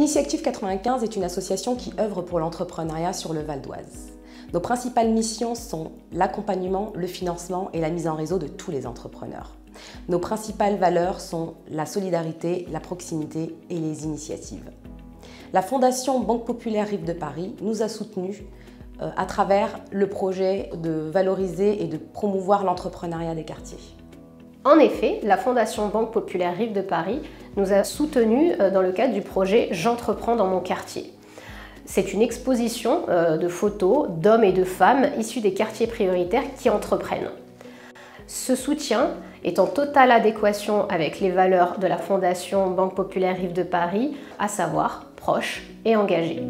Initiative 95 est une association qui œuvre pour l'entrepreneuriat sur le Val d'Oise. Nos principales missions sont l'accompagnement, le financement et la mise en réseau de tous les entrepreneurs. Nos principales valeurs sont la solidarité, la proximité et les initiatives. La Fondation Banque Populaire Rive de Paris nous a soutenus euh, à travers le projet de valoriser et de promouvoir l'entrepreneuriat des quartiers. En effet, la Fondation Banque Populaire Rive de Paris nous a soutenus euh, dans le cadre du projet J'entreprends dans mon quartier. C'est une exposition euh, de photos d'hommes et de femmes issus des quartiers prioritaires qui entreprennent. Ce soutien est en totale adéquation avec les valeurs de la Fondation Banque Populaire Rive de Paris, à savoir proche et engagé.